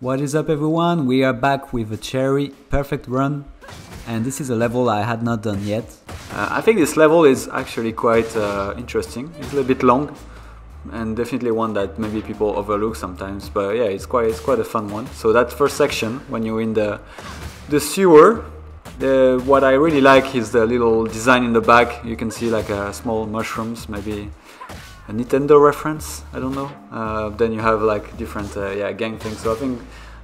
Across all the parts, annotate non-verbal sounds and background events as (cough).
What is up everyone? We are back with a Cherry Perfect Run and this is a level I had not done yet. Uh, I think this level is actually quite uh, interesting. It's a little bit long and definitely one that maybe people overlook sometimes but yeah it's quite it's quite a fun one. So that first section when you're in the the sewer the, what I really like is the little design in the back. You can see like a small mushrooms, maybe a Nintendo reference. I don't know. Uh, then you have like different uh, yeah gang things. So I think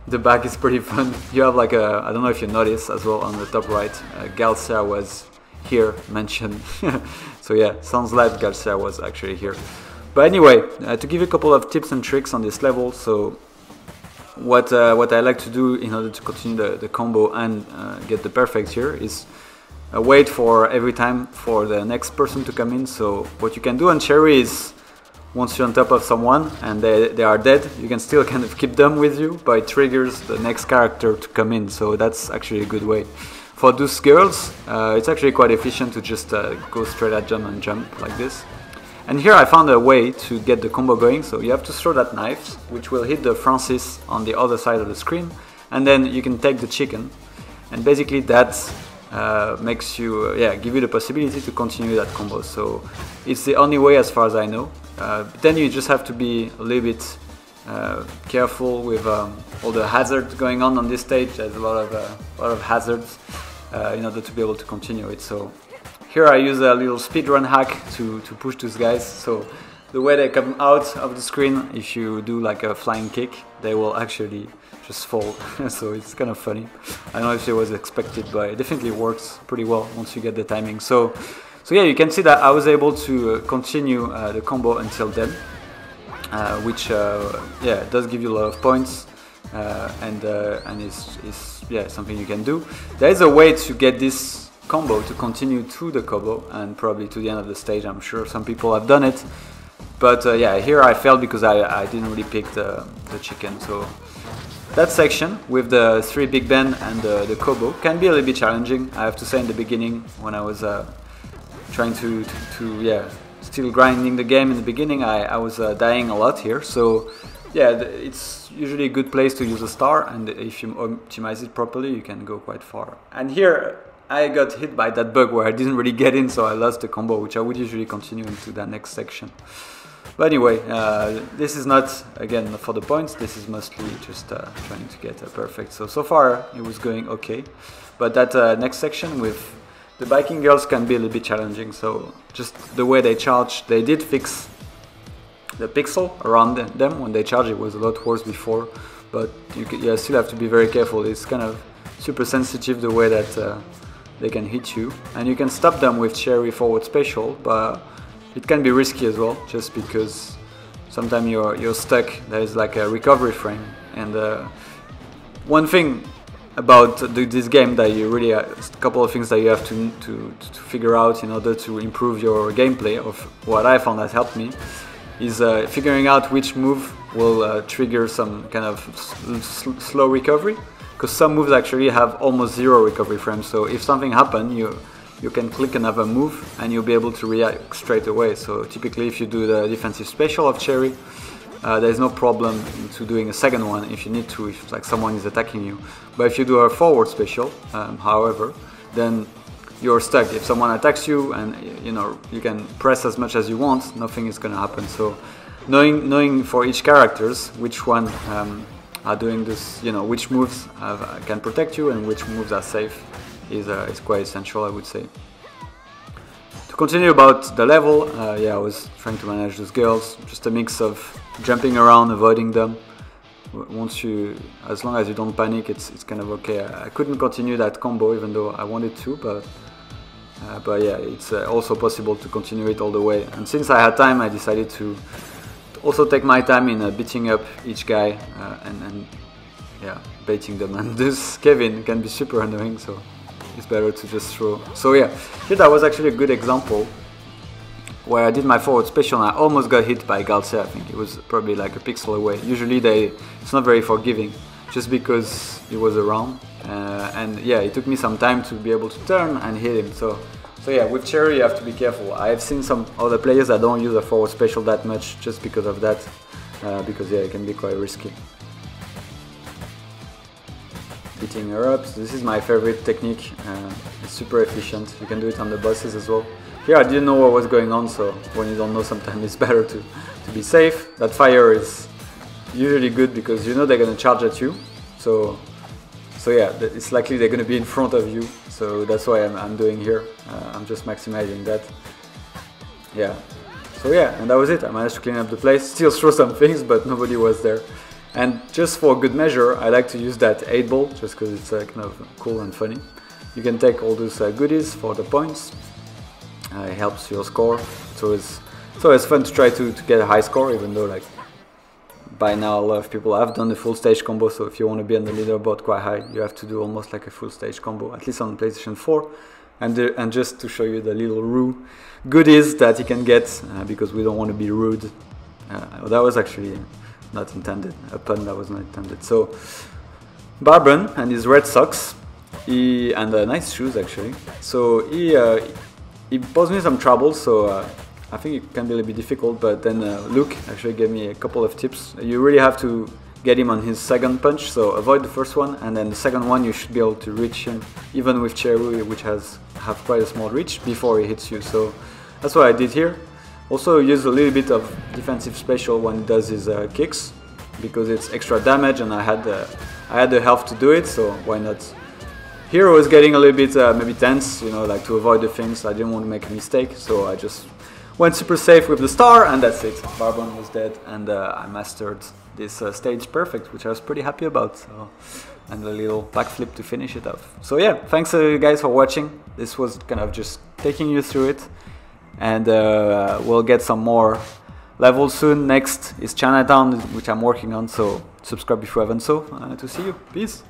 the back is pretty (laughs) fun. You have like a I don't know if you notice as well on the top right. Uh, was here mentioned. (laughs) so yeah, sounds like Galsia was actually here. But anyway, uh, to give you a couple of tips and tricks on this level. So what uh, what I like to do in order to continue the, the combo and uh, get the perfect here is uh, wait for every time for the next person to come in. So what you can do on Cherry is once you're on top of someone and they, they are dead, you can still (laughs) kind of keep them with you, but it triggers the next character to come in. So that's actually a good way. For those girls, uh, it's actually quite efficient to just uh, go straight at them and jump like this. And here I found a way to get the combo going. So you have to throw that knife, which will hit the Francis on the other side of the screen. And then you can take the chicken. And basically that uh, makes you, uh, yeah, give you the possibility to continue that combo. So it's the only way as far as I know. Uh, then you just have to be a little bit uh, careful with um, all the hazards going on on this stage. There's a lot of, uh, a lot of hazards uh, in order to be able to continue it. So here I use a little speedrun hack to, to push these guys. So the way they come out of the screen, if you do like a flying kick, they will actually just fall. (laughs) so it's kind of funny. I don't know if it was expected, but it definitely works pretty well once you get the timing. So, so yeah, you can see that I was able to uh, continue uh, the combo until then, uh, which uh, yeah does give you a lot of points. Uh, and uh, and is, is yeah something you can do. There is a way to get this combo to continue to the combo and probably to the end of the stage. I'm sure some people have done it. But uh, yeah, here I failed because I, I didn't really pick the, the chicken. So that section with the three big ben and the, the kobo can be a little bit challenging. I have to say in the beginning when I was uh, trying to, to, to, yeah, still grinding the game in the beginning, I, I was uh, dying a lot here. So yeah, it's usually a good place to use a star and if you optimize it properly, you can go quite far. And here I got hit by that bug where I didn't really get in, so I lost the combo, which I would usually continue into the next section. But anyway, uh, this is not, again, for the points, this is mostly just uh, trying to get a perfect. So, so far it was going okay. But that uh, next section with the biking girls can be a little bit challenging. So just the way they charge, they did fix the pixel around them when they charge. It was a lot worse before, but you, you still have to be very careful. It's kind of super sensitive the way that uh, they can hit you. And you can stop them with Cherry Forward Special, but it can be risky as well, just because sometimes you're, you're stuck, there's like a recovery frame. And uh, one thing about this game that you really, a couple of things that you have to, to, to figure out in order to improve your gameplay, of what I found that helped me, is uh, figuring out which move will uh, trigger some kind of slow recovery because some moves actually have almost zero recovery frames. So if something happens, you you can click another move and you'll be able to react straight away. So typically, if you do the defensive special of Cherry, uh, there's no problem to doing a second one if you need to, if like someone is attacking you. But if you do a forward special, um, however, then you're stuck. If someone attacks you and you know you can press as much as you want, nothing is gonna happen. So knowing knowing for each characters which one um, are doing this, you know, which moves have, can protect you and which moves are safe is, uh, is quite essential, I would say. To continue about the level, uh, yeah, I was trying to manage those girls, just a mix of jumping around, avoiding them. Once you, as long as you don't panic, it's, it's kind of okay. I couldn't continue that combo even though I wanted to, but uh, but yeah, it's uh, also possible to continue it all the way. And since I had time, I decided to also take my time in uh, beating up each guy uh, and, and, yeah, baiting them. (laughs) And this Kevin can be super annoying, so it's better to just throw. So yeah, here that was actually a good example where I did my forward special and I almost got hit by Galsia. I think it was probably like a pixel away. Usually they, it's not very forgiving, just because it was around. Uh, and yeah, it took me some time to be able to turn and hit him. So so yeah, with Cherry you have to be careful. I've seen some other players that don't use a forward special that much just because of that, uh, because yeah, it can be quite risky. Her up. So this is my favorite technique. Uh, it's super efficient. You can do it on the buses as well. Here I didn't know what was going on, so when you don't know, sometimes it's (laughs) better to, to be safe. That fire is usually good because you know they're gonna charge at you. So, so yeah, it's likely they're gonna be in front of you. So that's why I'm, I'm doing here. Uh, I'm just maximizing that. Yeah. So yeah, and that was it. I managed to clean up the place. (laughs) Still throw some things, but nobody was there. And just for good measure, I like to use that 8 ball just because it's uh, kind of cool and funny. You can take all those uh, goodies for the points. Uh, it helps your score. So it's, so it's fun to try to, to get a high score, even though like by now a lot of people have done the full stage combo. So if you want to be on the leaderboard quite high, you have to do almost like a full stage combo, at least on PlayStation 4. And, the, and just to show you the little Roo goodies that you can get, uh, because we don't want to be rude. Uh, that was actually not intended, a pun that was not intended. So, Barbon and his red socks, he and uh, nice shoes actually. So he uh, he posed me some trouble. So uh, I think it can be a little bit difficult. But then uh, Luke actually gave me a couple of tips. You really have to get him on his second punch. So avoid the first one, and then the second one you should be able to reach him, even with Cherry, which has have quite a small reach before he hits you. So that's what I did here. Also use a little bit of defensive special when he does his uh, kicks because it's extra damage and I had the I had the health to do it, so why not? Here I was getting a little bit uh, maybe tense, you know, like to avoid the things. I didn't want to make a mistake, so I just went super safe with the star, and that's it. Barbon was dead, and uh, I mastered this uh, stage perfect, which I was pretty happy about. So, and a little backflip to finish it off. So yeah, thanks uh, guys for watching. This was kind of just taking you through it and uh, we'll get some more levels soon. Next is Chinatown, which I'm working on, so subscribe if you haven't so. Uh, to see you. Peace.